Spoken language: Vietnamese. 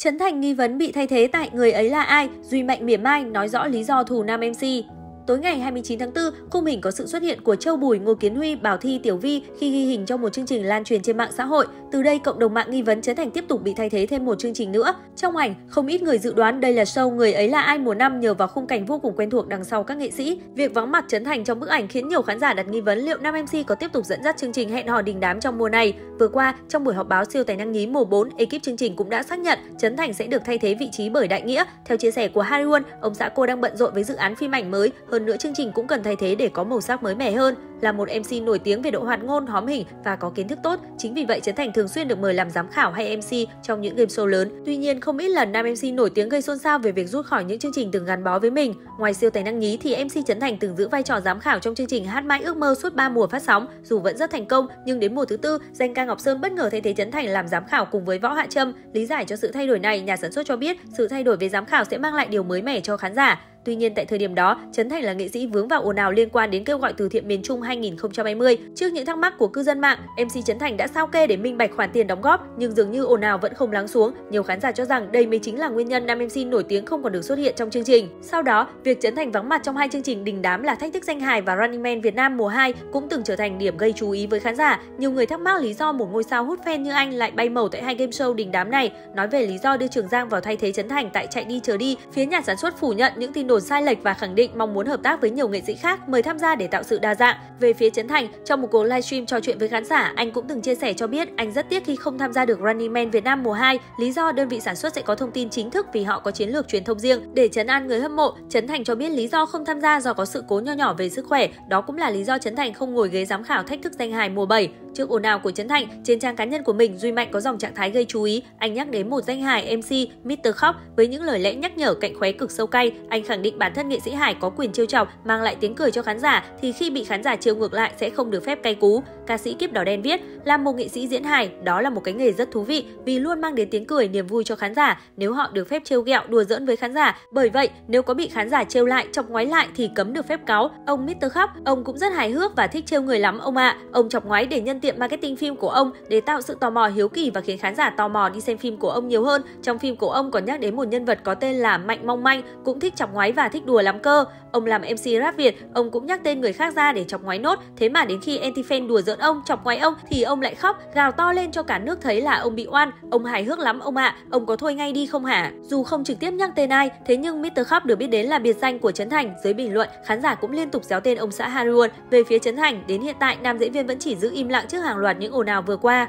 Trấn Thành nghi vấn bị thay thế tại người ấy là ai, Duy Mạnh mỉa mai nói rõ lý do thù nam MC. Tối ngày 29 tháng 4, khung hình có sự xuất hiện của Châu Bùi, Ngô Kiến Huy, Bảo Thi, Tiểu Vi khi ghi hình trong một chương trình lan truyền trên mạng xã hội. Từ đây, cộng đồng mạng nghi vấn Trấn Thành tiếp tục bị thay thế thêm một chương trình nữa. Trong ảnh, không ít người dự đoán đây là show Người ấy là ai mùa năm nhờ vào khung cảnh vô cùng quen thuộc đằng sau các nghệ sĩ. Việc vắng mặt Trấn Thành trong bức ảnh khiến nhiều khán giả đặt nghi vấn liệu nam MC có tiếp tục dẫn dắt chương trình hẹn hò đình đám trong mùa này. Vừa qua, trong buổi họp báo siêu tài năng nhí mùa 4, ekip chương trình cũng đã xác nhận Trấn Thành sẽ được thay thế vị trí bởi Đại Nghĩa. Theo chia sẻ của Harry Won, ông xã cô đang bận rộn với dự án phim ảnh mới, hơn nữa chương trình cũng cần thay thế để có màu sắc mới mẻ hơn. Là một MC nổi tiếng về độ hoạt ngôn, hóm hình và có kiến thức tốt, chính vì vậy Trấn Thành thường xuyên được mời làm giám khảo hay MC trong những game show lớn. Tuy nhiên, không ít lần nam MC nổi tiếng gây xôn xao về việc rút khỏi những chương trình từng gắn bó với mình. Ngoài siêu tài năng nhí thì MC Trấn Thành từng giữ vai trò giám khảo trong chương trình Hát mãi ước mơ suốt 3 mùa phát sóng, dù vẫn rất thành công, nhưng đến mùa thứ tư, danh ca Ngọc Sơn bất ngờ thay thế Trấn Thành làm giám khảo cùng với Võ Hạ Trâm. Lý giải cho sự thay đổi này, nhà sản xuất cho biết sự thay đổi về giám khảo sẽ mang lại điều mới mẻ cho khán giả. Tuy nhiên tại thời điểm đó, Trấn Thành là nghệ sĩ vướng vào ồn ào liên quan đến kêu gọi từ thiện miền Trung 2020. Trước những thắc mắc của cư dân mạng, MC Trấn Thành đã sao kê để minh bạch khoản tiền đóng góp, nhưng dường như ồn ào vẫn không lắng xuống. Nhiều khán giả cho rằng đây mới chính là nguyên nhân nam MC nổi tiếng không còn được xuất hiện trong chương trình. Sau đó, việc Trấn Thành vắng mặt trong hai chương trình đình đám là Thách thức danh hài và Running Man Việt Nam mùa 2 cũng từng trở thành điểm gây chú ý với khán giả. Nhiều người thắc mắc lý do một ngôi sao hút fan như anh lại bay màu tại hai game show đình đám này. Nói về lý do đưa Trường Giang vào thay thế Trấn Thành tại Chạy đi chờ đi, phía nhà sản xuất phủ nhận những tin đồn sai lệch và khẳng định mong muốn hợp tác với nhiều nghệ sĩ khác mời tham gia để tạo sự đa dạng. Về phía Trấn Thành, trong một cuộc livestream trò chuyện với khán giả, anh cũng từng chia sẻ cho biết anh rất tiếc khi không tham gia được Running Man Việt Nam mùa 2, lý do đơn vị sản xuất sẽ có thông tin chính thức vì họ có chiến lược truyền thông riêng. Để Trấn an người hâm mộ, Trấn Thành cho biết lý do không tham gia do có sự cố nho nhỏ về sức khỏe, đó cũng là lý do Trấn Thành không ngồi ghế giám khảo thách thức danh hài mùa 7. Trước ồn ào của Trấn Thành, trên trang cá nhân của mình, Duy Mạnh có dòng trạng thái gây chú ý. Anh nhắc đến một danh hài MC Mr. Khóc với những lời lẽ nhắc nhở cạnh khóe cực sâu cay. Anh khẳng định bản thân nghệ sĩ Hải có quyền trêu chọc, mang lại tiếng cười cho khán giả thì khi bị khán giả trêu ngược lại sẽ không được phép cay cú. Ca sĩ Kiếp Đỏ Đen viết, làm một nghệ sĩ diễn hài, đó là một cái nghề rất thú vị vì luôn mang đến tiếng cười, niềm vui cho khán giả nếu họ được phép trêu ghẹo, đùa giỡn với khán giả. Bởi vậy, nếu có bị khán giả trêu lại, chọc ngoáy lại thì cấm được phép cáu. Ông Mr. Khóc, ông cũng rất hài hước và thích trêu người lắm ông ạ. À. Ông chọc ngoáy để nhân tiệm marketing phim của ông để tạo sự tò mò hiếu kỳ và khiến khán giả tò mò đi xem phim của ông nhiều hơn. Trong phim của ông còn nhắc đến một nhân vật có tên là Mạnh Mong Manh, cũng thích chọc ngoáy và thích đùa lắm cơ. Ông làm MC rap Việt, ông cũng nhắc tên người khác ra để chọc ngoáy nốt, thế mà đến khi anti-fan đùa giỡn ông, chọc ngoáy ông thì ông lại khóc, gào to lên cho cả nước thấy là ông bị oan. Ông hài hước lắm ông ạ, à. ông có thôi ngay đi không hả? Dù không trực tiếp nhắc tên ai, thế nhưng Mr. Khóc được biết đến là biệt danh của Trấn Thành. Dưới bình luận, khán giả cũng liên tục giáo tên ông xã Harry Về phía Trấn Thành, đến hiện tại nam diễn viên vẫn chỉ giữ im lặng trước hàng loạt những ồn ào vừa qua.